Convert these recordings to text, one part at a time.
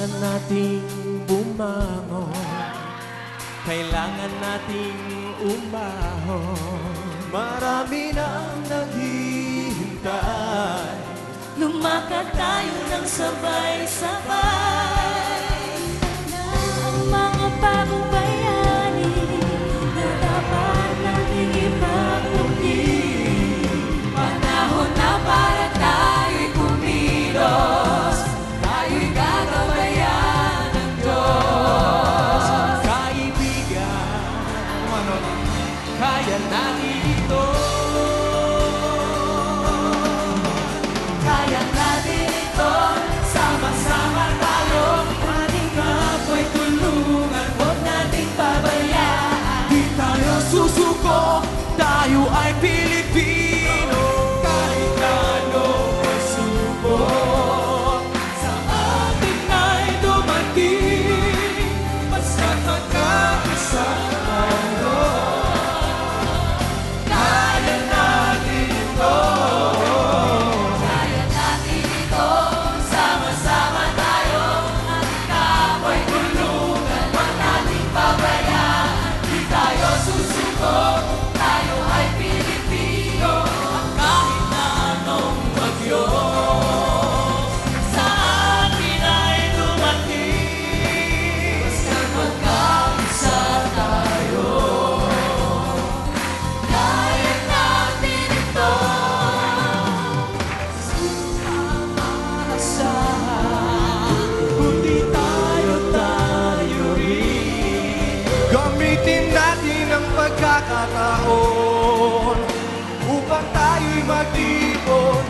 Kailangan nating bumangon. Kailangan nating umahon. Marami na ang naghihintay. Lumakad tayo ng sabay-sabay. pagkakataon upang tayo'y mag-ibon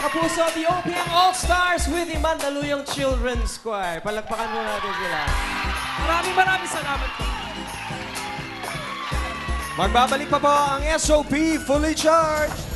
Kapuso, the OPM All-Stars with the Mandaluyong Children's Choir. Palagpakan mo natin sila. Maraming maraming salamat po. Magbabalik pa po ang SOP Fully Charged.